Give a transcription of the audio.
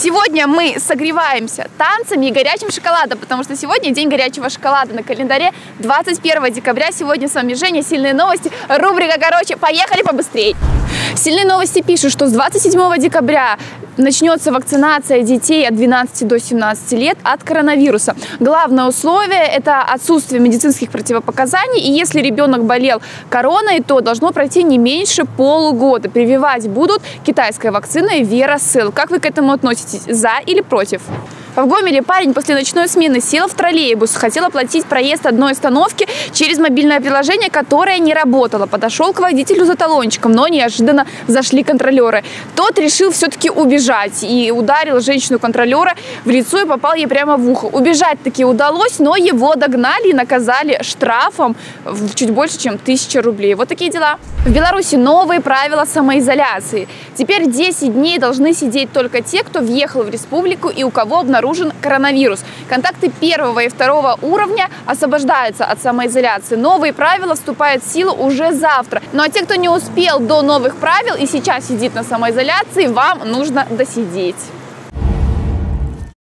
Сегодня мы согреваемся танцами и горячим шоколадом, потому что сегодня день горячего шоколада на календаре 21 декабря. Сегодня с вами Женя, сильные новости, рубрика «Короче». Поехали побыстрее! Сильные новости пишут, что с 27 декабря начнется вакцинация детей от 12 до 17 лет от коронавируса. Главное условие – это отсутствие медицинских противопоказаний. И если ребенок болел короной, то должно пройти не меньше полугода. Прививать будут китайская вакцина и Верасел. Как вы к этому относитесь? За или против? В Гомеле парень после ночной смены сел в троллейбус, хотел оплатить проезд одной остановки через мобильное приложение, которое не работало. Подошел к водителю за талончиком, но неожиданно зашли контролеры. Тот решил все-таки убежать и ударил женщину-контролера в лицо и попал ей прямо в ухо. Убежать таки удалось, но его догнали и наказали штрафом в чуть больше, чем тысяча рублей. Вот такие дела. В Беларуси новые правила самоизоляции. Теперь 10 дней должны сидеть только те, кто въехал в республику и у кого обнаружили обнаружен коронавирус. Контакты первого и второго уровня освобождаются от самоизоляции. Новые правила вступают в силу уже завтра. Ну а те, кто не успел до новых правил и сейчас сидит на самоизоляции, вам нужно досидеть.